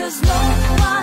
Cause no one